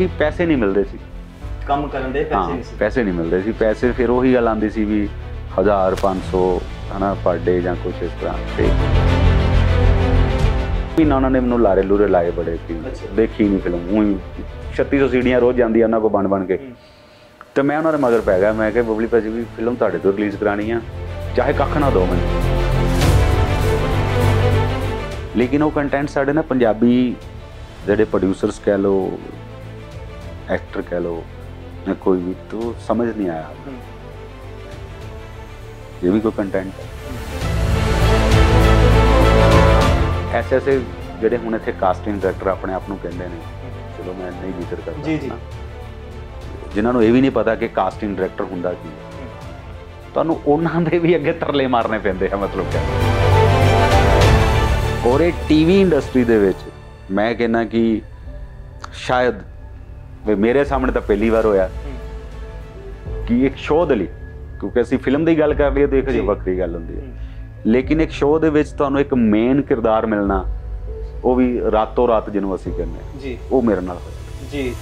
ਕਿ ਪੈਸੇ ਨਹੀਂ ਮਿਲਦੇ ਸੀ। ਕੰਮ ਕਰਨ ਦੇ ਪੈਸੇ ਨਹੀਂ ਸੀ। ਪੈਸੇ ਨਹੀਂ ਮਿਲਦੇ ਸੀ। ਪੈਸੇ ਫਿਰ ਉਹੀ ਗੱਲ ਆਉਂਦੀ ਸੀ ਵੀ 1000 500 ਹਨਾ ਪਰ ਡੇ ਜਾਂ ਕੁਝ ਇਸ ਤਰ੍ਹਾਂ ਤੇ। ਵੀ ਨਾ ਉਹਨਾਂ ਨੇ ਮੈਨੂੰ ਲਾਰੇ ਲੂਰੇ ਲਾਏ ਬੜੇ ਕਿ। ਦੇਖੀ ਨਹੀਂ ਫਿਲਮ ਉਹੀ 3600 ਸੀੜੀਆਂ ਰੋਜ਼ ਜਾਂਦੀਆਂ ਉਹਨਾਂ ਕੋ ਬਣ ਬਣ ਕੇ। ਤੇ ਮੈਂ ਉਹਨਾਂ ਦੇ ਮਗਰ ਪੈ ਗਿਆ। ਮੈਂ ਕਿਹਾ ਬਬਲੀ ਭਾਜੀ ਵੀ ਫਿਲਮ ਤੁਹਾਡੇ ਤੋਂ ਰਿਲੀਜ਼ ਕਰਾਣੀ ਆ। ਚਾਹੇ ਕੱਖ ਨਾ ਦਿਓ ਮੈਨੂੰ। ਲੇਕਿਨ ਉਹ ਕੰਟੈਂਟ ਸਾਡੇ ਨਾ ਪੰਜਾਬੀ ਜਿਹੜੇ ਪ੍ਰੋਡਿਊਸਰਸ ਕਹਿ ਲੋ ਐਕਟਰ ਕਹਿ ਲੋ ਜਾਂ ਕੋਈ ਵੀ ਤੋਂ ਸਮਝ ਨਹੀਂ ਆਇਆ ਹੂੰ। ਇਹ ਵੀ ਕੋਈ ਕੰਟੈਂਟ ਹੈ ਐਸੇ ਐਸੇ ਜਿਹੜੇ ਹੁਣ ਇੱਥੇ ਕਾਸਟਿੰਗ ਡਾਇਰੈਕਟਰ ਆਪਣੇ ਆਪ ਨੂੰ ਕਹਿੰਦੇ ਨੇ ਚਲੋ ਮੈਂ ਨਹੀਂ ਜ਼ਿਕਰ ਕਰਦਾ ਜੀ, ਜੀ। ਜਿਨ੍ਹਾਂ ਨੂੰ ਇਹ ਵੀ ਨਹੀਂ ਪਤਾ ਕਿ ਕਾਸਟਿੰਗ ਡਾਇਰੈਕਟਰ ਹੁੰਦਾ ਕੀ। ਤੁਹਾਨੂੰ ਉਹਨਾਂ ਦੇ ਵੀ ਅੱਗੇ ਤਰਲੇ ਮਾਰਨੇ ਪੈਂਦੇ ਆ ਮਤਲਬ ਕਿ ਔਰ ਇਹ ਟੀਵੀ ਇੰਡਸਟਰੀ ਦੇ ਵਿੱਚ ਮੈਂ ਕਹਿੰਦਾ ਕਿ ਸ਼ਾਇਦ ਵੀ ਮੇਰੇ ਸਾਹਮਣੇ ਤਾਂ ਪਹਿਲੀ ਵਾਰ ਹੋਇਆ। ਕਿ ਇੱਕ ਸ਼ੋਅ ਦੇ ਲਈ ਕਿਉਂਕਿ ਅਸੀਂ ਫਿਲਮ ਦੀ ਗੱਲ ਕਰ ਲਈਏ ਤਾਂ ਇੱਕ ਜੀ। ਵੱਖਰੀ ਗੱਲ ਹੁੰਦੀ ਹੈ। ਲੇਕਿਨ ਇੱਕ ਸ਼ੋਅ ਦੇ ਵਿੱਚ ਤੁਹਾਨੂੰ ਇੱਕ ਮੇਨ ਕਿਰਦਾਰ ਮਿਲਣਾ ਉਹ ਵੀ ਰਾਤੋਂ ਰਾਤ ਜਿਹਨੂੰ ਅਸੀਂ ਕਹਿੰਦੇ ਜੀ। ਉਹ ਮੇਰੇ ਨਾਲ ਹੋਇਆ। ਜੀ।